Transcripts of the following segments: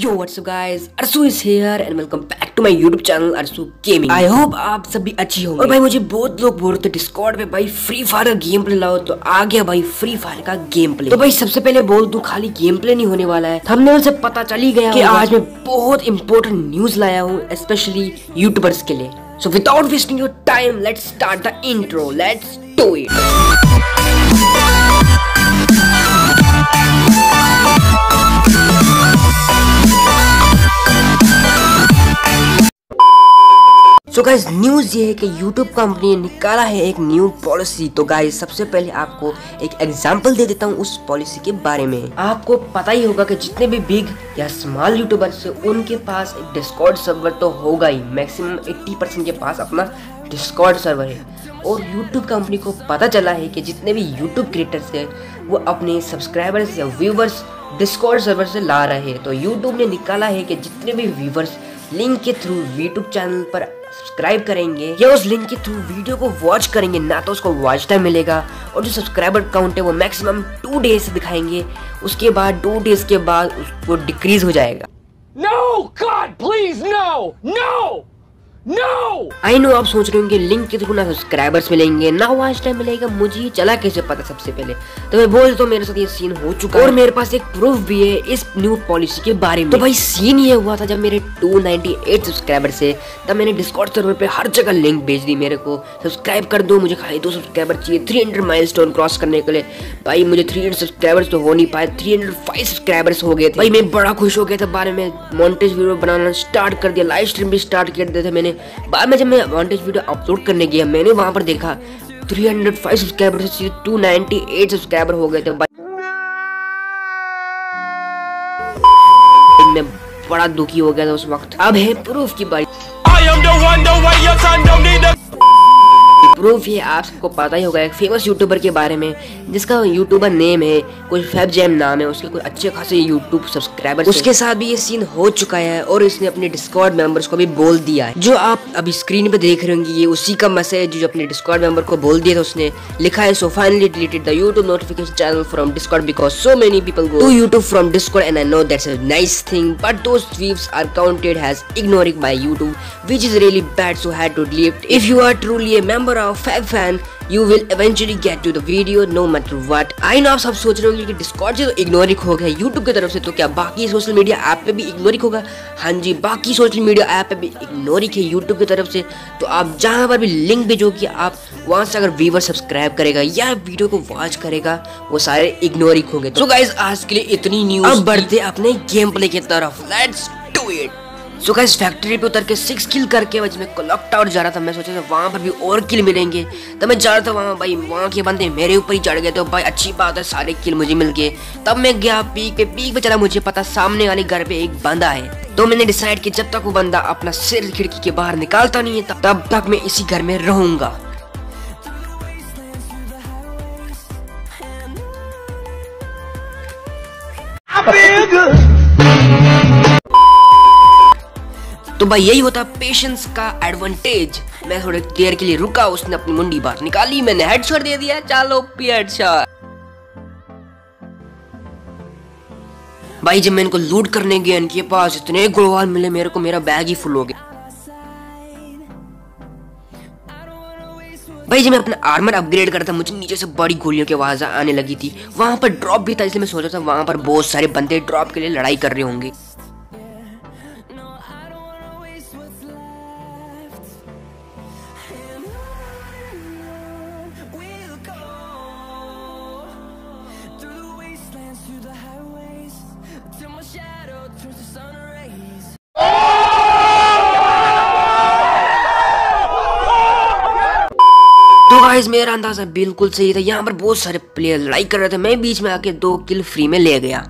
Yo, what's up guys? Arsu is here and welcome back to my YouTube channel Arsu Gaming. I hope आप सभी अच्छी होंगे। और भाई मुझे बहुत लोग बोल रहे थे डिस्कॉर्ड पे भाई फ्री फायर का गेम प्ले लाओ तो आ गया भाई फ्री फायर का गेम प्ले। तो भाई सबसे पहले बोल दूँ खाली गेम प्ले नहीं होने वाला है थंबनेल से पता चल गया कि आज मैं बहुत इंपॉर्टेंट न्यूज़ लाया हूँ स्पेशली यूट्यूबर्स के लिए so without wasting your time let's start the intro let's do it so guys news ये है कि यूट्यूब कंपनी ने निकाला है एक न्यू पॉलिसी तो गाइज़ सबसे पहले आपको एक एग्जांपल दे देता हूँ उस पॉलिसी के बारे में। आपको पता ही होगा कि जितने भी बिग या स्मॉल यूट्यूबर्स है उनके पास एक डिस्कॉर्ड सर्वर तो होगा ही। मैक्सिमम 80 परसेंट के पास अपना डिस्कॉर्ड सर्वर है। और यूट्यूब कंपनी को पता चला है कि जितने भी यूट्यूब क्रिएटर्स है, वो अपने सब्सक्राइबर्स या व्यूवर्स डिस्कॉर्ड सर्वर से ला रहे हैं। तो यूट्यूब ने निकाला है कि जितने भी व्यूवर्स लिंक के थ्रू यूट्यूब चैनल पर सब्सक्राइब करेंगे या उस लिंक के थ्रू वीडियो को वॉच करेंगे ना तो उसको वॉच टाइम मिलेगा और जो सब्सक्राइबर काउंट है वो मैक्सिमम टू डेज़ दिखाएँगे उसके बाद टू डेज़ के बाद उसको डिक्रीज हो जाएगा No! God, please, no! No! No! I know आप सोच रहे होंगे लिंक के थ्रू ना सब्सक्राइबर्स मिलेंगे ना वॉच टाइम मिलेगा मुझे ये चला कैसे पता सबसे पहले? तो मैं बोल तो मेरे साथ ये सीन हो चुका है। और मेरे पास एक प्रूफ भी है इस न्यू पॉलिसी के बारे में। तो भाई सीन ये हुआ था जब मेरे 298 सब्सक्राइबर से तब मैंने डिस्कॉर्ड सर्वर पे हर जगह लिंक भेज दी मेरे को। सब्सक्राइब कर दो मुझे खाली दो सब्सक्राइबर चाहिए 300 माइलस्टोन क्रॉस करने के लिए। भाई मुझे 300 सब्सक्राइबर्स तो हो नहीं पाए 305 सब्सक्राइबर्स हो गए थे। भाई मैं बड़ा खुश हो गया था बारे में। मॉन्टेज वीडियो बनाना स्टार्ट कर दिया लाइव स्ट्रीम भी स्टार्ट कर दिया था मैंने। बाद में जब मैं एडवांटेज वीडियो अपलोड करने गया, मैंने वहाँ पर देखा 305 सब्सक्राइबर से 298 सब्सक्राइबर हो गए थे मैं बड़ा दुखी हो गया था उस वक्त। अब है प्रूफ की बारी। प्रूफ ये आप सबको पता ही होगा, एक फ़ेमस यूट्यूबर के बारे में, जिसका यूट्यूबर नेम है कुछ फैब जैम नाम है, उसके कुछ अच्छे खासे यूट्यूब सब्सक्राइबर उसके साथ भी ये सीन हो चुका है और इसने अपने डिस्कॉर्ड मेंबर्स को भी बोल दिया है। जो आप अभी स्क्रीन पे देख रहे होंगे, ये उसी का मैसेज जो अपने डिस्कॉर्ड मेंबर को बोल दिया था उसने। लिखा है so finally deleted the YouTube notification channel from Discord because so many people go to YouTube from Discord and I know that's a nice thing but those views are counted has ignored by YouTube, which is really bad, so had to delete if you are truly a member of Fab fan you will eventually get to the video no matter what. I know आप सब सोच रहे होंगे कि Discord से तो ignore हो गया यूट्यूब की तरफ़ से तो क्या बाकी सोशल मीडिया ऐप पे भी इग्नोर होगा? हाँ जी बाकी सोशल मीडिया ऐप पे भी इग्नोर है यूट्यूब की तरफ़ से। तो आप जहाँ पर भी लिंक भेजोगे आप वहाँ से अगर व्यूवर सब्सक्राइब करेगा या वीडियो को वॉच करेगा वो सारे इग्नोर होंगे। तो गाइज़ आज के लिए इतनी न्यूज़ अब बढ़ते अपने गेम प्ले की तरफ़। Let's do it so guys factory पे उतर के सिक्स किल करके मैं क्लॉक टावर जा रहा था। मैं सोचा था वहाँ पर भी और किल मिलेंगे। तो मैं जा रहा था वहाँ, भाई, वहाँ के बंदे मेरे ऊपर ही चढ़ गए तो भाई, अच्छी बात है, सारे किल मुझे मिल गए। तब मैं गया पीक पे। पीक पे चला, मुझे पता सामने वाले घर पे एक बंदा है। तो मैंने डिसाइड किया जब तक वो बंदा अपना सिर खिड़की के बाहर निकालता नहीं है, तब तक मैं इसी घर में रहूँगा। तो भाई यही होता पेशेंस का एडवांटेज मैं थोड़े देर के लिए रुका, उसने अपनी मुंडी बाहर निकाली, मैंने हेडशॉट दे दिया। चलो हेडशॉट भाई जब मैं इनको लूट करने गया इनके पास, इतने गुलवाल मिले मेरे को, मेरा बैग ही फुल हो गया। भाई जब मैं अपना आर्मर अपग्रेड करता, मुझे नीचे से बड़ी गोलियों की आवाज़ आने लगी थी। वहाँ पर ड्रॉप भी था, इसलिए मैं सोचा था, वहाँ पर बहुत सारे बंदे ड्रॉप के लिए लड़ाई कर रहे होंगे। तो गाइस मेरा अंदाज़ा बिल्कुल सही था। यहाँ पर बहुत सारे प्लेयर लड़ाई कर रहे थे। मैं बीच में आके दो किल फ्री में ले गया।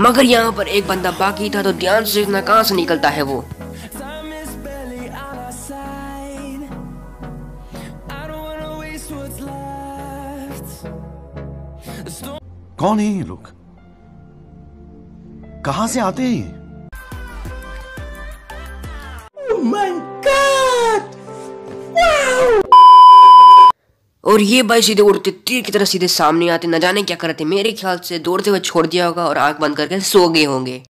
मगर यहाँ पर एक बंदा बाकी था तो ध्यान से देखना कहाँ से निकलता है वो। कौन है ये लोग? कहाँ से आते हैं ये? और ये भाई सीधे उड़ते तीर की तरह सीधे सामने आते न जाने क्या करते। मेरे ख्याल से दौड़ते हुए छोड़ दिया होगा और आँख बंद करके सो गए होंगे।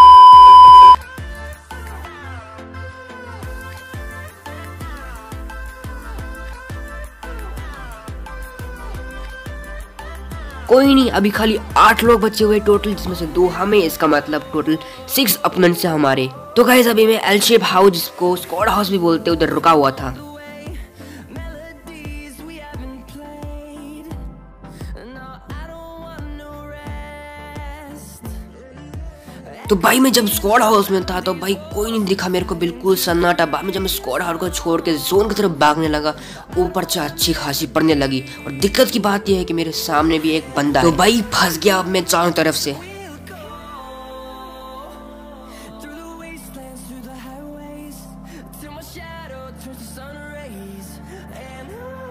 कोई नहीं, अभी खाली आठ लोग बचे हुए टोटल जिसमें से दो हमें, इसका मतलब टोटल सिक्स अपन से हमारे। तो गाइज़ अभी मैं एल शेप हाउस जिसको स्कॉड हाउस भी बोलते उधर रुका हुआ था। तो भाई मैं जब स्क्वाड हाउस में था तो भाई कोई नहीं दिखा मेरे को बिल्कुल सन्नाटा। बाद में जब मैं स्क्वाड हाउस को छोड़ के जोन की तरफ़ भागने लगा ऊपर से अच्छी खासी पड़ने लगी। और दिक्कत की बात यह है कि मेरे सामने भी एक बंदा तो भाई फंस गया अब मैं चारों तरफ़ से। Till my shadow turns to sun rays, and on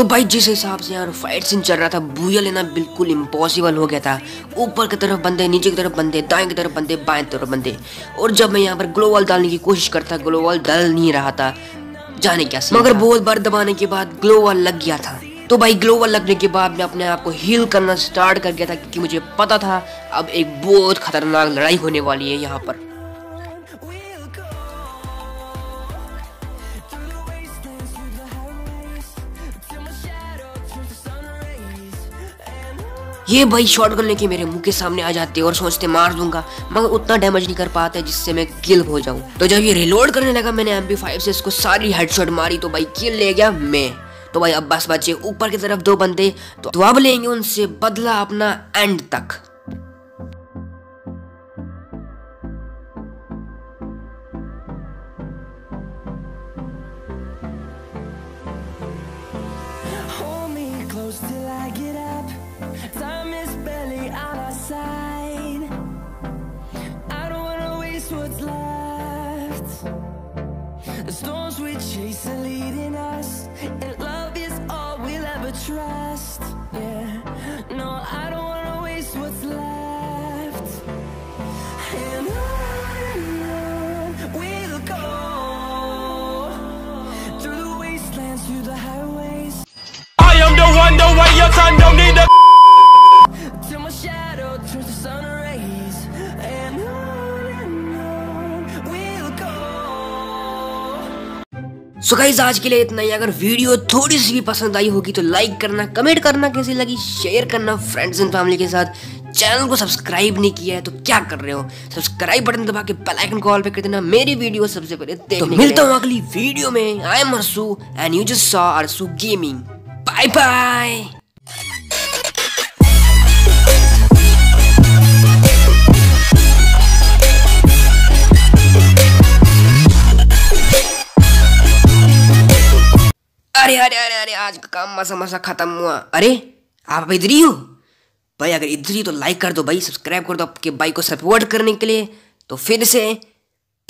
तो भाई जिस हिसाब से यार फाइट सीन चल रहा था बुया लेना बिल्कुल इम्पॉसिबल हो गया था। ऊपर की तरफ़ बंदे नीचे की तरफ़ बंदे दाएँ की तरफ़ बंदे बाएँ तरफ़ बंदे। और जब मैं यहाँ पर ग्लोवल डालने की कोशिश करता ग्लोवल डल नहीं रहा था जाने क्या मगर बहुत बार दबाने के बाद ग्लोवल लग गया था। तो भाई ग्लोवल लगने के बाद मैं अपने आप को हील करना स्टार्ट कर गया था क्योंकि मुझे पता था अब एक बहुत खतरनाक लड़ाई होने वाली है यहाँ पर। ये भाई शॉट गन लेके मेरे मुँह के सामने आ जाते और सोचते मार दूँगा। मगर उतना डैमेज नहीं कर पाते जिससे मैं किल हो जाऊँ। तो जब ये रिलोड करने लगा मैंने एम से इसको सारी हेडशॉट मारी तो भाई किल ले गया मैं। तो भाई अब बस बचे ऊपर की तरफ़ दो बंदे तो, अब लेंगे उनसे बदला अपना एंड तक। el सो गाइज़ आज के लिए इतना ही। अगर वीडियो थोड़ी सी भी पसंद आई होगी तो लाइक करना कमेंट करना कैसी लगी शेयर करना फ्रेंड्स एंड फैमिली के साथ। चैनल को सब्सक्राइब नहीं किया है तो क्या कर रहे हो? सब्सक्राइब बटन दबा के बेल आइकन कॉल पे कर देना। मेरी वीडियो सबसे पहले देखने तो मिलता हूँ अगली वीडियो में। I am Arsu and you just saw Arsu gaming bye bye आज का काम मसा मसा खत्म हुआ। अरे, आप इधर ही हो। भाई, अगर इधर ही तो लाइक कर दो भाई सब्सक्राइब कर दो आपके भाई को सपोर्ट करने के लिए। तो फिर से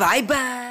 बाय बाय